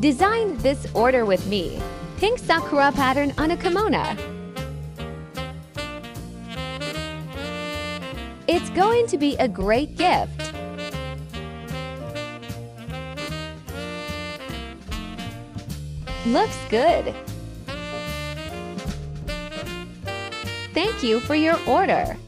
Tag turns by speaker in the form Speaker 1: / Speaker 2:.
Speaker 1: Design this order with me. Pink sakura pattern on a kimono. It's going to be a great gift. Looks good. Thank you for your order.